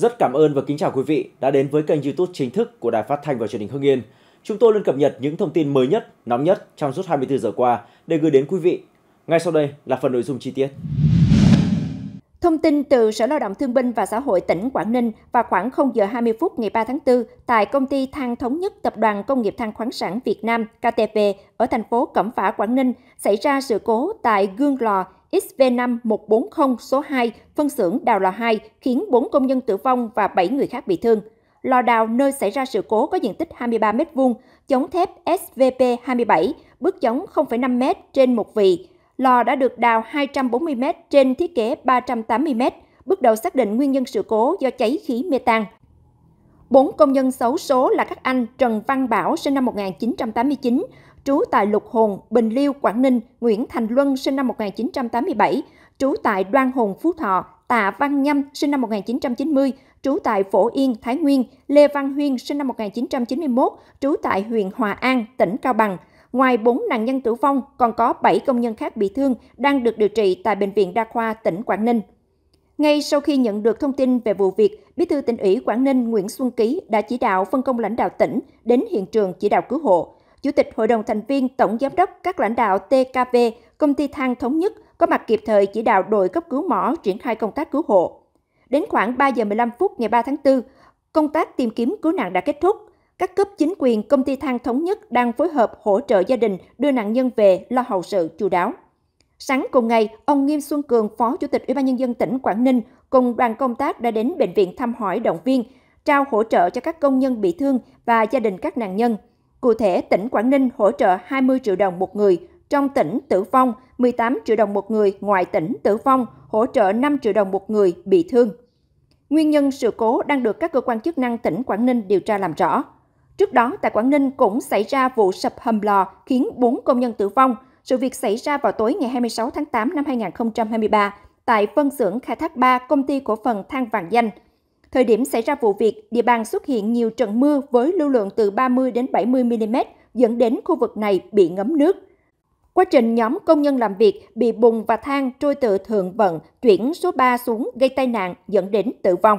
Rất cảm ơn và kính chào quý vị đã đến với kênh YouTube chính thức của Đài Phát thanh và Truyền hình Hưng Yên. Chúng tôi luôn cập nhật những thông tin mới nhất, nóng nhất trong suốt 24 giờ qua để gửi đến quý vị. Ngay sau đây là phần nội dung chi tiết. Thông tin từ Sở Lao động Thương binh và Xã hội tỉnh Quảng Ninh vào khoảng 0 giờ 20 phút ngày 3 tháng 4 tại công ty than thống nhất Tập đoàn Công nghiệp than khoáng sản Việt Nam KTP ở thành phố Cẩm Phả, Quảng Ninh xảy ra sự cố tại gương lò XV5140 số 2 phân xưởng đào lò 2 khiến 4 công nhân tử vong và 7 người khác bị thương. Lò đào nơi xảy ra sự cố có diện tích 23 m2, chống thép SVP27, bước chống 0,5 m trên một vị, Lò đã được đào 240 m trên thiết kế 380 m, bước đầu xác định nguyên nhân sự cố do cháy khí metan. Bốn công nhân xấu số là các anh Trần Văn Bảo sinh năm 1989, trú tại Lục Hồn, Bình Liêu, Quảng Ninh, Nguyễn Thành Luân sinh năm 1987, trú tại Đoan Hùng, Phú Thọ, Tạ Văn Nhâm sinh năm 1990, trú tại Phổ Yên, Thái Nguyên, Lê Văn Huyên sinh năm 1991, trú tại huyện Hòa An, tỉnh Cao Bằng – Ngoài 4 nạn nhân tử vong, còn có 7 công nhân khác bị thương đang được điều trị tại Bệnh viện Đa khoa tỉnh Quảng Ninh. Ngay sau khi nhận được thông tin về vụ việc, Bí thư tỉnh ủy Quảng Ninh Nguyễn Xuân Ký đã chỉ đạo phân công lãnh đạo tỉnh đến hiện trường chỉ đạo cứu hộ. Chủ tịch Hội đồng thành viên Tổng Giám đốc các lãnh đạo TKV, Công ty than Thống nhất có mặt kịp thời chỉ đạo đội cấp cứu mỏ triển khai công tác cứu hộ. Đến khoảng 3 giờ 15 phút ngày 3 tháng 4, công tác tìm kiếm cứu nạn đã kết thúc các cấp chính quyền công ty than thống nhất đang phối hợp hỗ trợ gia đình đưa nạn nhân về lo hậu sự chu đáo. Sáng cùng ngày, ông Nghiêm Xuân Cường, Phó Chủ tịch Ủy ban nhân dân tỉnh Quảng Ninh cùng đoàn công tác đã đến bệnh viện thăm hỏi động viên, trao hỗ trợ cho các công nhân bị thương và gia đình các nạn nhân. Cụ thể, tỉnh Quảng Ninh hỗ trợ 20 triệu đồng một người, trong tỉnh tử vong 18 triệu đồng một người, ngoài tỉnh tử vong hỗ trợ 5 triệu đồng một người bị thương. Nguyên nhân sự cố đang được các cơ quan chức năng tỉnh Quảng Ninh điều tra làm rõ. Trước đó, tại Quảng Ninh cũng xảy ra vụ sập hầm lò khiến 4 công nhân tử vong. Sự việc xảy ra vào tối ngày 26 tháng 8 năm 2023 tại phân xưởng khai thác 3 công ty cổ phần than vàng danh. Thời điểm xảy ra vụ việc, địa bàn xuất hiện nhiều trận mưa với lưu lượng từ 30 đến 70 mm dẫn đến khu vực này bị ngấm nước. Quá trình nhóm công nhân làm việc bị bùn và than trôi từ thượng vận chuyển số 3 xuống gây tai nạn dẫn đến tử vong.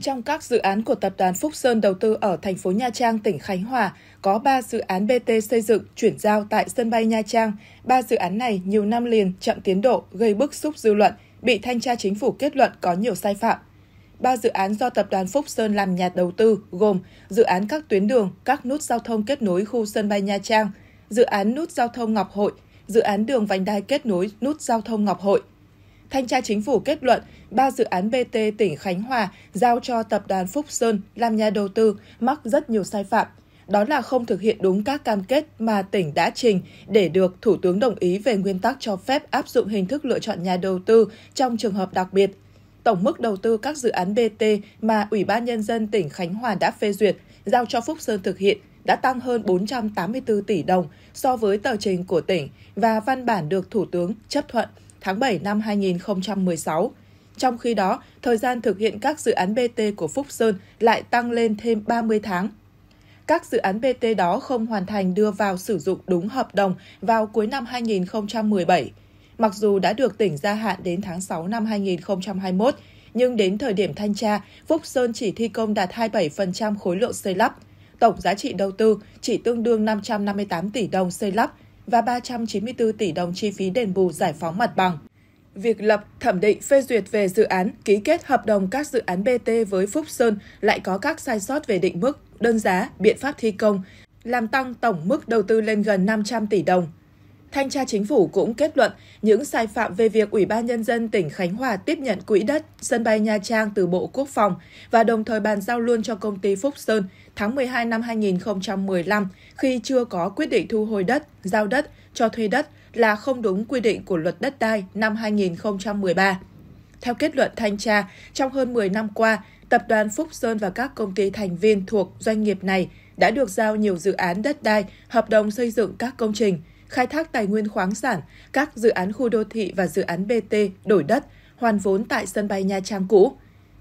Trong các dự án của tập đoàn Phúc Sơn đầu tư ở thành phố Nha Trang, tỉnh Khánh Hòa, có 3 dự án BT xây dựng chuyển giao tại sân bay Nha Trang. Ba dự án này nhiều năm liền chậm tiến độ, gây bức xúc dư luận, bị thanh tra chính phủ kết luận có nhiều sai phạm. Ba dự án do tập đoàn Phúc Sơn làm nhà đầu tư gồm dự án các tuyến đường, các nút giao thông kết nối khu sân bay Nha Trang, dự án nút giao thông Ngọc Hội, dự án đường vành đai kết nối nút giao thông Ngọc Hội – Thanh tra Chính phủ kết luận ba dự án BT tỉnh Khánh Hòa giao cho tập đoàn Phúc Sơn làm nhà đầu tư mắc rất nhiều sai phạm. Đó là không thực hiện đúng các cam kết mà tỉnh đã trình để được Thủ tướng đồng ý về nguyên tắc cho phép áp dụng hình thức lựa chọn nhà đầu tư trong trường hợp đặc biệt. Tổng mức đầu tư các dự án BT mà Ủy ban Nhân dân tỉnh Khánh Hòa đã phê duyệt, giao cho Phúc Sơn thực hiện đã tăng hơn 484 tỷ đồng so với tờ trình của tỉnh và văn bản được Thủ tướng chấp thuận tháng 7 năm 2016. Trong khi đó, thời gian thực hiện các dự án BT của Phúc Sơn lại tăng lên thêm 30 tháng. Các dự án BT đó không hoàn thành đưa vào sử dụng đúng hợp đồng vào cuối năm 2017. Mặc dù đã được tỉnh gia hạn đến tháng 6 năm 2021, nhưng đến thời điểm thanh tra, Phúc Sơn chỉ thi công đạt 27% khối lượng xây lắp. Tổng giá trị đầu tư chỉ tương đương 558 tỷ đồng xây lắp, và 394 tỷ đồng chi phí đền bù giải phóng mặt bằng. Việc lập, thẩm định, phê duyệt về dự án, ký kết hợp đồng các dự án BT với Phúc Sơn lại có các sai sót về định mức, đơn giá, biện pháp thi công, làm tăng tổng mức đầu tư lên gần 500 tỷ đồng. Thanh tra Chính phủ cũng kết luận những sai phạm về việc Ủy ban Nhân dân tỉnh Khánh Hòa tiếp nhận quỹ đất sân bay Nha Trang từ Bộ Quốc phòng và đồng thời bàn giao luôn cho công ty Phúc Sơn tháng 12 năm 2015 khi chưa có quyết định thu hồi đất, giao đất, cho thuê đất là không đúng quy định của luật đất đai năm 2013. Theo kết luận thanh tra, trong hơn 10 năm qua, Tập đoàn Phúc Sơn và các công ty thành viên thuộc doanh nghiệp này đã được giao nhiều dự án đất đai, hợp đồng xây dựng các công trình, khai thác tài nguyên khoáng sản, các dự án khu đô thị và dự án BT đổi đất, hoàn vốn tại sân bay Nha Trang cũ.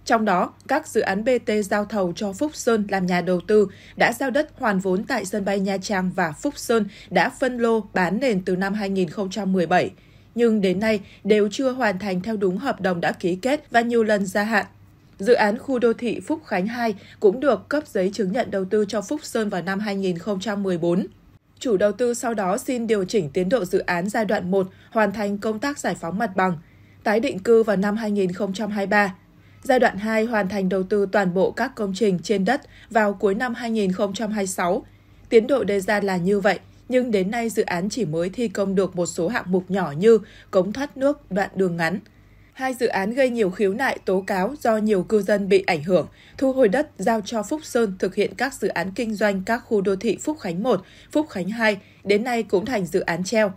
Trong đó, các dự án BT giao thầu cho Phúc Sơn làm nhà đầu tư đã giao đất hoàn vốn tại sân bay Nha Trang và Phúc Sơn đã phân lô bán nền từ năm 2017. nhưng đến nay đều chưa hoàn thành theo đúng hợp đồng đã ký kết và nhiều lần gia hạn. Dự án khu đô thị Phúc Khánh 2 cũng được cấp giấy chứng nhận đầu tư cho Phúc Sơn vào năm 2014. Chủ đầu tư sau đó xin điều chỉnh tiến độ dự án giai đoạn 1 hoàn thành công tác giải phóng mặt bằng, tái định cư vào năm 2023. Giai đoạn 2 hoàn thành đầu tư toàn bộ các công trình trên đất vào cuối năm 2026. Tiến độ đề ra là như vậy, nhưng đến nay dự án chỉ mới thi công được một số hạng mục nhỏ như cống thoát nước, đoạn đường ngắn. Hai dự án gây nhiều khiếu nại tố cáo do nhiều cư dân bị ảnh hưởng, thu hồi đất giao cho Phúc Sơn thực hiện các dự án kinh doanh các khu đô thị Phúc Khánh 1, Phúc Khánh 2, đến nay cũng thành dự án treo.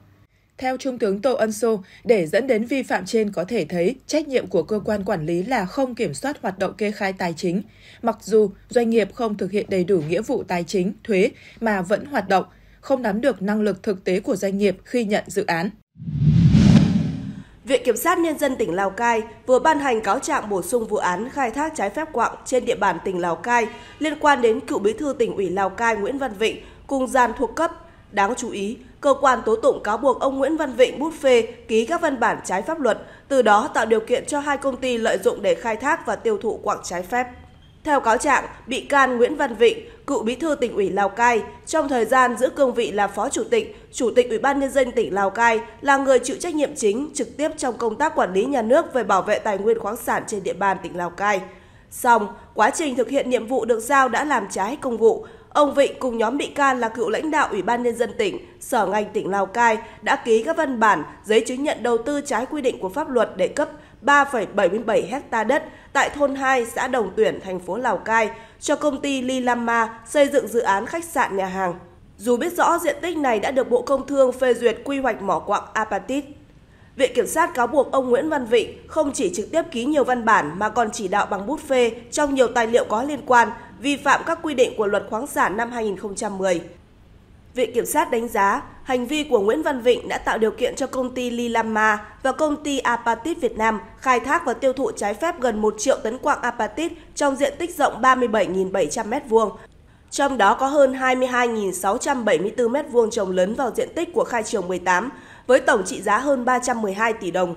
Theo Trung tướng Tô Ân Sô, để dẫn đến vi phạm trên có thể thấy trách nhiệm của cơ quan quản lý là không kiểm soát hoạt động kê khai tài chính. Mặc dù doanh nghiệp không thực hiện đầy đủ nghĩa vụ tài chính, thuế mà vẫn hoạt động, không nắm được năng lực thực tế của doanh nghiệp khi nhận dự án. Viện Kiểm sát Nhân dân tỉnh Lào Cai vừa ban hành cáo trạng bổ sung vụ án khai thác trái phép quặng trên địa bàn tỉnh Lào Cai liên quan đến cựu bí thư tỉnh ủy Lào Cai Nguyễn Văn Vịnh cùng gian thuộc cấp. Đáng chú ý, cơ quan tố tụng cáo buộc ông Nguyễn Văn Vịnh bút phê ký các văn bản trái pháp luật, từ đó tạo điều kiện cho hai công ty lợi dụng để khai thác và tiêu thụ quặng trái phép. Theo cáo trạng, bị can Nguyễn Văn Vịnh, cựu bí thư tỉnh ủy Lào Cai, trong thời gian giữ cương vị là phó chủ tịch, chủ tịch Ủy ban nhân dân tỉnh Lào Cai là người chịu trách nhiệm chính trực tiếp trong công tác quản lý nhà nước về bảo vệ tài nguyên khoáng sản trên địa bàn tỉnh Lào Cai. Song, quá trình thực hiện nhiệm vụ được giao đã làm trái công vụ. Ông Vịnh cùng nhóm bị can là cựu lãnh đạo Ủy ban nhân dân tỉnh, Sở ngành tỉnh Lào Cai đã ký các văn bản, giấy chứng nhận đầu tư trái quy định của pháp luật để cấp 3,77 hecta đất tại thôn 2 xã Đồng Tuyển, thành phố Lào Cai cho công ty Lilama xây dựng dự án khách sạn nhà hàng. Dù biết rõ diện tích này đã được Bộ Công Thương phê duyệt quy hoạch mỏ quặng apatit. Viện Kiểm sát cáo buộc ông Nguyễn Văn Vịnh không chỉ trực tiếp ký nhiều văn bản mà còn chỉ đạo bằng bút phê trong nhiều tài liệu có liên quan vi phạm các quy định của luật khoáng sản năm 2010. Viện Kiểm sát đánh giá hành vi của Nguyễn Văn Vịnh đã tạo điều kiện cho công ty Lilama và công ty Apatit Việt Nam khai thác và tiêu thụ trái phép gần 1 triệu tấn quạng Apatit trong diện tích rộng 37.700 m2. Trong đó có hơn 22.674 m2 trồng lớn vào diện tích của khai trường 18 với tổng trị giá hơn 312 tỷ đồng.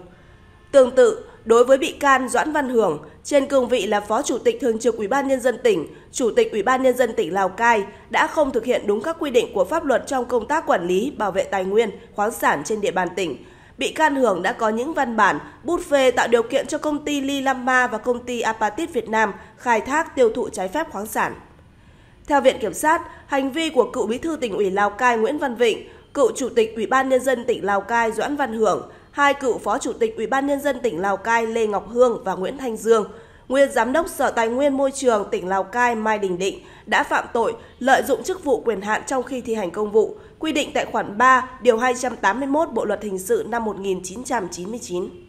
Tương tự, đối với bị can Doãn Văn Hưởng, trên cương vị là Phó Chủ tịch Thường trực Ủy ban nhân dân tỉnh, Chủ tịch Ủy ban nhân dân tỉnh Lào Cai đã không thực hiện đúng các quy định của pháp luật trong công tác quản lý, bảo vệ tài nguyên, khoáng sản trên địa bàn tỉnh. Bị can Hưởng đã có những văn bản, bút phê tạo điều kiện cho công ty Lilama và công ty Apatit Việt Nam khai thác tiêu thụ trái phép khoáng sản. Theo Viện Kiểm sát, hành vi của cựu bí thư tỉnh ủy Lào Cai Nguyễn Văn Vịnh, cựu chủ tịch Ủy ban nhân dân tỉnh Lào Cai Doãn Văn Hưởng hai cựu phó chủ tịch Ủy ban nhân dân tỉnh Lào Cai Lê Ngọc Hương và Nguyễn Thanh Dương, nguyên giám đốc Sở Tài nguyên Môi trường tỉnh Lào Cai Mai Đình Định đã phạm tội lợi dụng chức vụ quyền hạn trong khi thi hành công vụ, quy định tại khoản 3 điều 281 Bộ luật hình sự năm 1999.